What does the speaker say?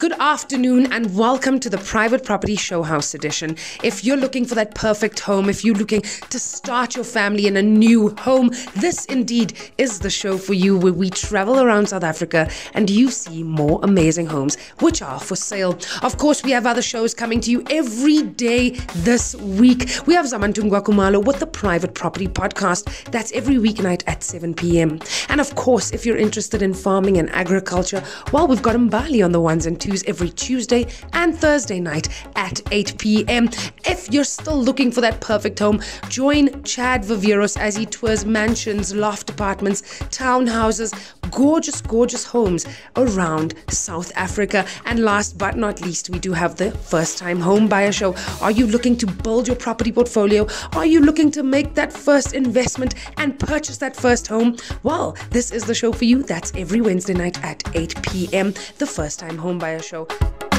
Good afternoon and welcome to the Private Property Showhouse edition. If you're looking for that perfect home, if you're looking to start your family in a new home, this indeed is the show for you where we travel around South Africa and you see more amazing homes which are for sale. Of course, we have other shows coming to you every day this week. We have Zamantungwa Khumalo with the Private Property Podcast. That's every weeknight at 7 p.m. And of course, if you're interested in farming and agriculture, well, we've got Mbali on the ones and twos every Tuesday and Thursday night at 8 p.m. If you're still looking for that perfect home, join Chad Viveros as he tours mansions, loft apartments, townhouses, gorgeous, gorgeous homes around South Africa. And last but not least, we do have the first time home buyer show. Are you looking to build your property portfolio? Are you looking to make that first investment and purchase that first home? Well, this is the show for you. That's every Wednesday night at 8 p.m. The first time home buyer show.